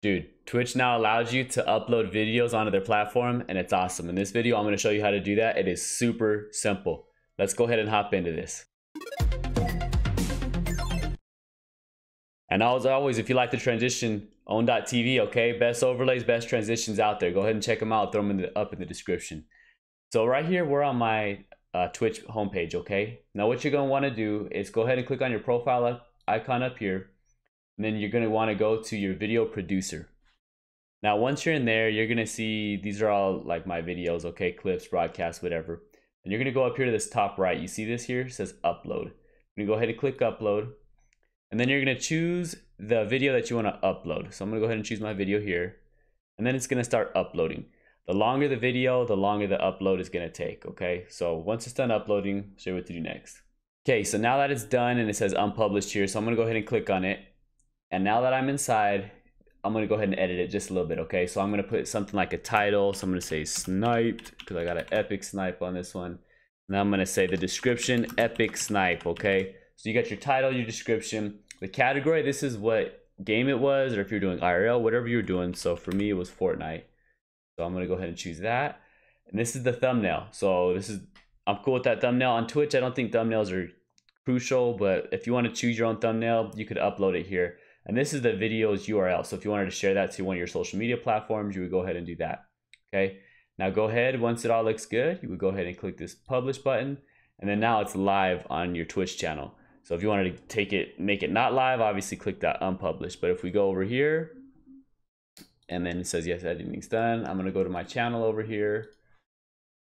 Dude, Twitch now allows you to upload videos onto their platform and it's awesome. In this video, I'm gonna show you how to do that. It is super simple. Let's go ahead and hop into this. And as always, if you like the transition, own3d.tv, okay? Best overlays, best transitions out there. Go ahead and check them out. Throw them in the, up in the description. So right here, we're on my uh, Twitch homepage, okay? Now what you're gonna wanna do is go ahead and click on your profile icon up here and then you're going to want to go to your video producer. Now, once you're in there, you're going to see these are all like my videos, okay, clips, broadcasts, whatever. And you're going to go up here to this top right. You see this here? It says upload. You're going to go ahead and click upload. And then you're going to choose the video that you want to upload. So I'm going to go ahead and choose my video here. And then it's going to start uploading. The longer the video, the longer the upload is going to take, okay? So once it's done uploading, show you what to do next. Okay, so now that it's done and it says unpublished here, so I'm going to go ahead and click on it. And now that I'm inside, I'm gonna go ahead and edit it just a little bit, okay? So I'm gonna put something like a title. So I'm gonna say sniped, because I got an epic snipe on this one. Now I'm gonna say the description, epic snipe, okay? So you got your title, your description, the category, this is what game it was, or if you're doing IRL, whatever you're doing. So for me, it was Fortnite. So I'm gonna go ahead and choose that. And this is the thumbnail. So this is, I'm cool with that thumbnail. On Twitch, I don't think thumbnails are crucial, but if you wanna choose your own thumbnail, you could upload it here. And this is the video's URL. So if you wanted to share that to one of your social media platforms, you would go ahead and do that. Okay. Now go ahead, once it all looks good, you would go ahead and click this publish button. And then now it's live on your Twitch channel. So if you wanted to take it, make it not live, obviously click that unpublished. But if we go over here, and then it says, yes, editing's done. I'm gonna go to my channel over here.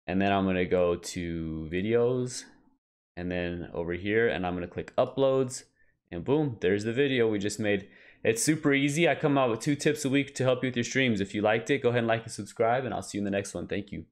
And then I'm gonna go to videos. And then over here, and I'm gonna click uploads and boom, there's the video we just made. It's super easy. I come out with two tips a week to help you with your streams. If you liked it, go ahead and like and subscribe, and I'll see you in the next one. Thank you.